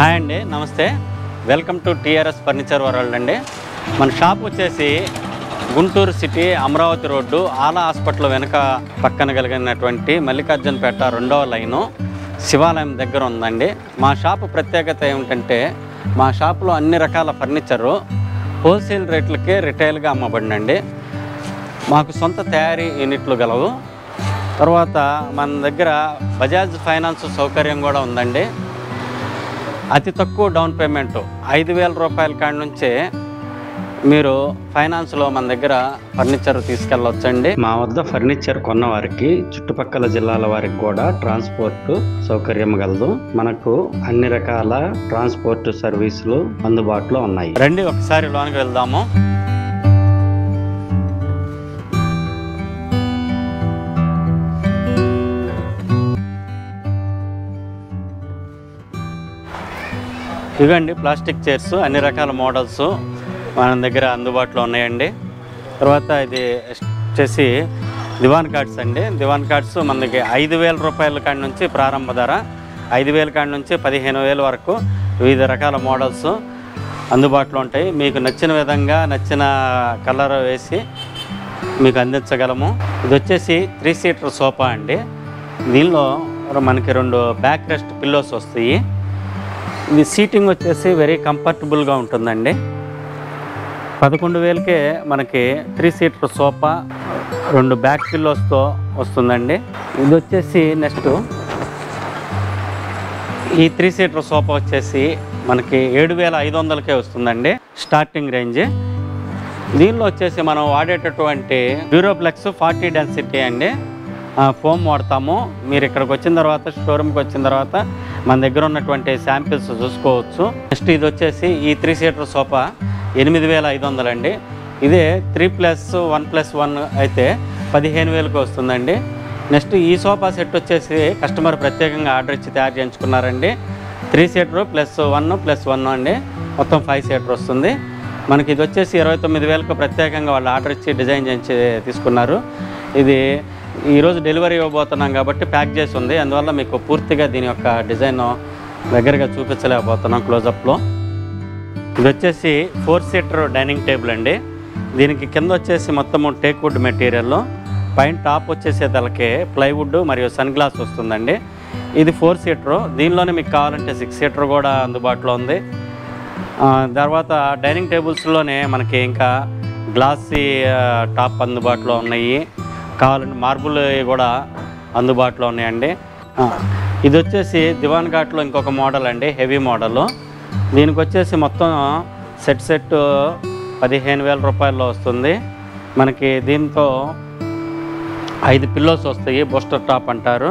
Hi అండి నమస్తే. Welcome to TRS furniture world అండి. మన షాప్ వచ్చేసి గుంటూరు సిటీ అమరావతి రోడ్డు ఆలా హాస్పిటల్ వెనుక పక్కన కలిగినటువంటి మల్లికార్జునపేట రెండవ లైను శివాలయం దగ్గర ఉందండి. మా షాపు ప్రత్యేకత ఏమిటంటే మా షాపులో అన్ని రకాల ఫర్నిచరు హోల్సేల్ రేట్లకే రిటైల్గా అమ్మబడినండి. మాకు సొంత తయారీ యూనిట్లు గలవు. తర్వాత మన దగ్గర బజాజ్ ఫైనాన్స్ సౌకర్యం కూడా ఉందండి. అతి తక్కువ డౌన్ పేమెంట్ ఐదు వేల రూపాయల కాడి నుంచే మీరు ఫైనాన్స్లో మన దగ్గర ఫర్నిచర్ తీసుకెళ్ళొచ్చండి. మా వద్ద ఫర్నిచర్ కొన్న వారికి చుట్టుపక్కల జిల్లాల వారికి కూడా ట్రాన్స్పోర్ట్ సౌకర్యం కలదు మనకు అన్ని రకాల ట్రాన్స్పోర్ట్ సర్వీసులు అందుబాటులో ఉన్నాయి. రండి ఒకసారి లోనికి వెళ్దాము. ఇవండి ప్లాస్టిక్ చైర్స్ అన్ని రకాల మోడల్స్ మన దగ్గర అందుబాటులో ఉన్నాయండి. తర్వాత ఇది వచ్చేసి దివాన్ కార్డ్స్ అండి. దివాన్ కార్డ్స్ మనకి ఐదు వేల రూపాయల కాడి నుంచి ప్రారంభ ధర ఐదు వేల కాడి నుంచి పదిహేను వేల వరకు వివిధ రకాల మోడల్స్ అందుబాటులో ఉంటాయి. మీకు నచ్చిన విధంగా నచ్చిన కలర్ వేసి మీకు అందించగలము. ఇది వచ్చేసి త్రీ సీటర్ సోఫా అండి. దీనిలో మనకి రెండు బ్యాక్ రెస్ట్ పిల్లోస్ వస్తాయి. ఇది సీటింగ్ వచ్చేసి వెరీ కంఫర్టబుల్గా ఉంటుందండి. పదకొండు వేలకే మనకి త్రీ సీటర్ సోఫా రెండు బ్యాక్ పిల్లోస్తో వస్తుందండి. ఇది వచ్చేసి నెక్స్ట్ ఈ త్రీ సీటర్ సోఫా వచ్చేసి మనకి ఏడు వేల ఐదు వందలకే వస్తుందండి స్టార్టింగ్ రేంజ్ దీనిలో వచ్చేసి మనం వాడేటటువంటి యూరోప్లెక్స్ ఫార్టీ డెన్సిటీ అండి. ఫోమ్ వాడతాము. మీరు ఇక్కడికి వచ్చిన తర్వాత షోరూమ్కి వచ్చిన తర్వాత మన దగ్గర ఉన్నటువంటి శాంపిల్స్ చూసుకోవచ్చు. నెక్స్ట్ ఇది వచ్చేసి ఈ త్రీ సీటర్ సోఫా ఎనిమిది వేల ఐదు వందలండి ఇదే three plus one plus one అయితే పదిహేను వేలకు వస్తుందండి. నెక్స్ట్ ఈ సోఫా సెట్ వచ్చేసి కస్టమర్ ప్రత్యేకంగా ఆర్డర్ ఇచ్చి తయారు చేయించుకున్నారండి. Three seater plus one plus one అండి. మొత్తం ఫైవ్ సీటర్ వస్తుంది. మనకి ఇది వచ్చేసి ఇరవై తొమ్మిది వేలకు ప్రత్యేకంగా వాళ్ళు ఆర్డర్ ఇచ్చి డిజైన్ చేయించి తీసుకున్నారు. ఇది ఈరోజు డెలివరీ ఇవ్వబోతున్నాం కాబట్టి ప్యాక్ చేసి ఉంది. అందువల్ల మీకు పూర్తిగా దీని యొక్క డిజైన్ దగ్గరగా చూపించలేకపోతున్నాం క్లోజప్లో. ఇది వచ్చేసి ఫోర్ సీటర్ డైనింగ్ టేబుల్ అండి. దీనికి కింద వచ్చేసి మొత్తము టేక్వుడ్ మెటీరియల్ పైన టాప్ వచ్చేసేదలకే ప్లైవుడ్ మరియు సన్ గ్లాస్ వస్తుందండి. ఇది ఫోర్ సీటరు. దీనిలోనే మీకు కావాలంటే సిక్స్ సీటర్ కూడా అందుబాటులో ఉంది. తర్వాత డైనింగ్ టేబుల్స్లోనే మనకి ఇంకా గ్లాసీ టాప్ అందుబాటులో ఉన్నాయి. కావాలంటే మార్బుల్ కూడా అందుబాటులో ఉన్నాయండి. ఇది వచ్చేసి దివాన్ ఘాట్లో ఇంకొక మోడల్ అండి హెవీ మోడల్. దీనికి వచ్చేసి మొత్తం సెట్ సెట్ పదిహేను వేల రూపాయల్లో వస్తుంది. మనకి దీంతో ఐదు పిల్లోస్ వస్తాయి బూస్టర్ టాప్ అంటారు.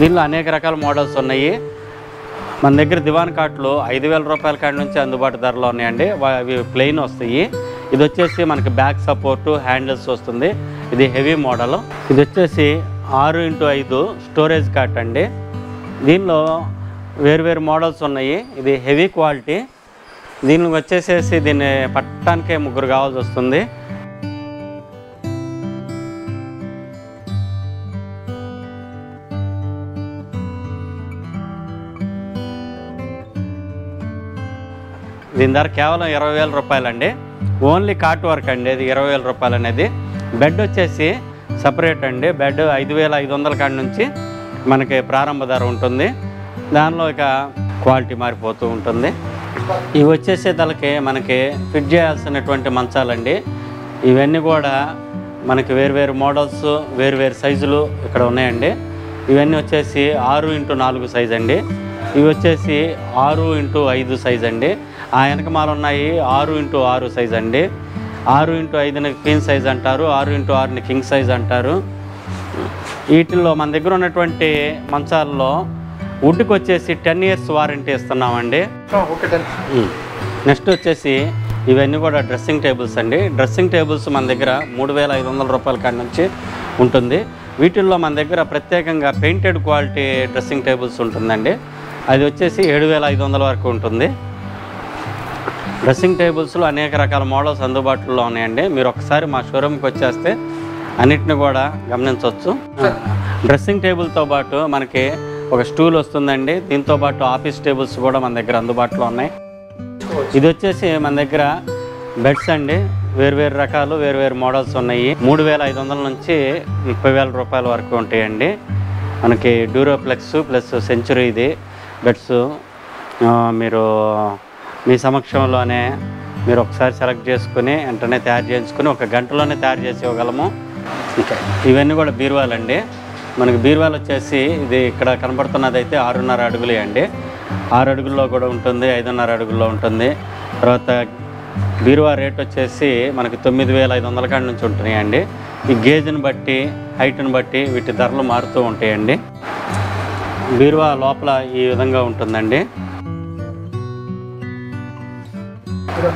దీనిలో అనేక రకాల మోడల్స్ ఉన్నాయి. మన దగ్గర దివాన్ కాట్లు ఐదు వేల రూపాయల కాడి నుంచి అందుబాటు ధరలో ఉన్నాయండి. అవి ప్లెయిన్ వస్తాయి. ఇది వచ్చేసి మనకి బ్యాక్ సపోర్టు హ్యాండిల్స్ వస్తుంది. ఇది హెవీ మోడల్ ఇది వచ్చేసి ఆరు ఇంటూ ఐదు స్టోరేజ్ కార్ట్ అండి. దీనిలో వేరు వేరు మోడల్స్ ఉన్నాయి. ఇది హెవీ క్వాలిటీ దీనికి వచ్చేసేసి దీన్ని పట్టడానికే ముగ్గురు కావాల్సి వస్తుంది. దీని ధర కేవలం ఇరవై వేల రూపాయలండి. ఓన్లీ కాట్ వర్క్ అండి ఇది ఇరవై వేల రూపాయలు అనేది. బెడ్ వచ్చేసి సపరేట్ అండి బెడ్ ఐదు వేల ఐదు వందల కాడి నుంచి మనకి ప్రారంభ ధర ఉంటుంది. దానిలో ఇక క్వాలిటీ మారిపోతూ ఉంటుంది. ఇవి వచ్చేసే తలకి మనకి ఫిట్ చేయాల్సినటువంటి మంచాలండి. ఇవన్నీ కూడా మనకి వేరు వేరు మోడల్స్ వేరు వేరు సైజులు ఇక్కడ ఉన్నాయండి. ఇవన్నీ వచ్చేసి ఆరు ఇంటూ నాలుగు సైజ్ అండి. ఇవి వచ్చేసి ఆరు ఇంటూ ఐదు సైజ్ అండి. ఆ వెనకమాల ఉన్నాయి ఆరు ఇంటూ ఆరు సైజ్ అండి. ఆరు ఇంటూ ఐదుని క్వీన్ సైజ్ అంటారు ఆరు ఇంటూ ఆరుని కింగ్ సైజ్ అంటారు. వీటిల్లో మన దగ్గర ఉన్నటువంటి మంచాల్లో వుడ్కి వచ్చేసి టెన్ ఇయర్స్ వారంటీ ఇస్తున్నామండి. నెక్స్ట్ వచ్చేసి ఇవన్నీ కూడా డ్రెస్సింగ్ టేబుల్స్ అండి. డ్రెస్సింగ్ టేబుల్స్ మన దగ్గర మూడు వేల ఐదు వందల రూపాయల కాడి నుంచి ఉంటుంది. వీటిల్లో మన దగ్గర ప్రత్యేకంగా పెయింటెడ్ క్వాలిటీ డ్రెస్సింగ్ టేబుల్స్ ఉంటుందండి. అది వచ్చేసి ఏడు వేల ఐదు వందల వరకు ఉంటుంది. డ్రెస్సింగ్ టేబుల్స్లో అనేక రకాల మోడల్స్ అందుబాటులో ఉన్నాయండి. మీరు ఒకసారి మా షోరూమ్కి వచ్చేస్తే అన్నిటిని కూడా గమనించవచ్చు. డ్రెస్సింగ్ టేబుల్తో పాటు మనకి ఒక స్టూల్ వస్తుందండి. దీంతో పాటు ఆఫీస్ టేబుల్స్ కూడా మన దగ్గర అందుబాటులో ఉన్నాయి. ఇది వచ్చేసి మన దగ్గర బెడ్స్ అండి. వేరు రకాలు వేరు మోడల్స్ ఉన్నాయి. మూడు వేల ఐదు వందల నుంచి ముప్పై వేల రూపాయల వరకు ఉంటాయండి. మనకి డ్యూరోప్లెక్స్ ప్లస్ సెంచురీ ఇది. బెడ్స్ మీరు మీ సమక్షంలోనే మీరు ఒకసారి సెలెక్ట్ చేసుకుని వెంటనే తయారు చేయించుకుని ఒక గంటలోనే తయారు చేసి ఇవ్వగలము. ఇవన్నీ కూడా బీరువాలండి మనకి బీరువాలు వచ్చేసి ఇది ఇక్కడ కనబడుతున్నది అయితే ఆరున్నర అడుగులే అండి. ఆరు అడుగుల్లో కూడా ఉంటుంది ఐదున్నర అడుగుల్లో ఉంటుంది. తర్వాత బీరువా రేట్ వచ్చేసి మనకి తొమ్మిది వేల ఐదు వందల కాడి నుంచి ఉంటున్నాయండి. ఈ గేజ్ని బట్టి హైట్ని బట్టి వీటి ధరలు మారుతూ ఉంటాయండి. బీరువా లోపల ఈ విధంగా ఉంటుందండి.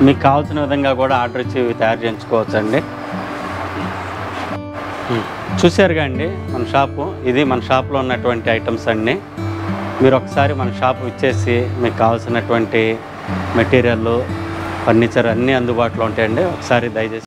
మీకు కావాల్సిన విధంగా కూడా ఆర్డర్ ఇచ్చి తయారు తయారు చేయించుకోవచ్చండి. చూసారుగా అండి మన షాపు. ఇది మన షాప్లో ఉన్నటువంటి ఐటమ్స్ అన్నీ. మీరు ఒకసారి మన షాపు ఇచ్చేసి మీకు కావాల్సినటువంటి మెటీరియల్ ఫర్నిచర్ అన్నీ అందుబాటులో ఉంటాయండి. ఒకసారి దయచేసి